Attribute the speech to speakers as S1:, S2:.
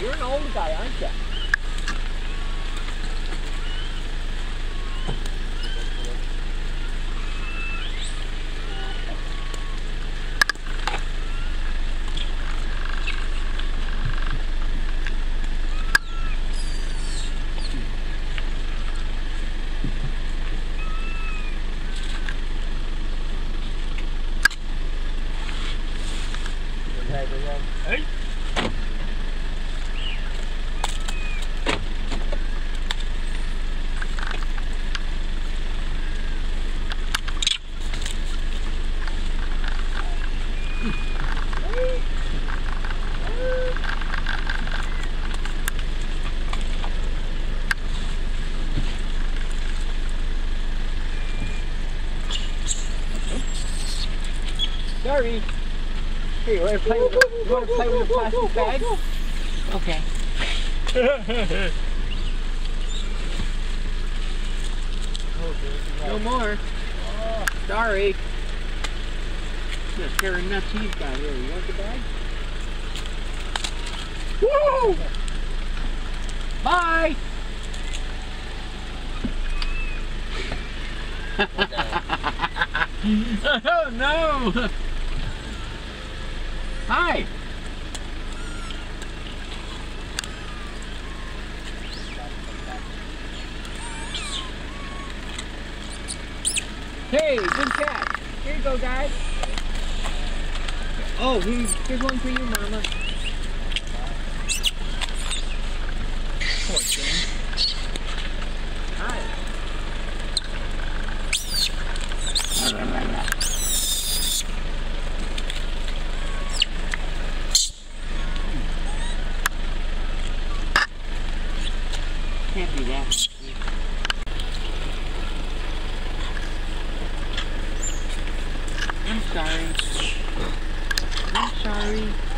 S1: You're an old guy, aren't you? Hey. Sorry. Here, you want to play with the, you want to play with the plastic bag? Okay. no more. Sorry. Pair of nuts he's got here. You want the bag? Woo! Bye! oh no! Hi! Hey, good catch. Here you go, guys. Oh, here's one for you, Mama. Can't be that. I'm sorry. I'm sorry.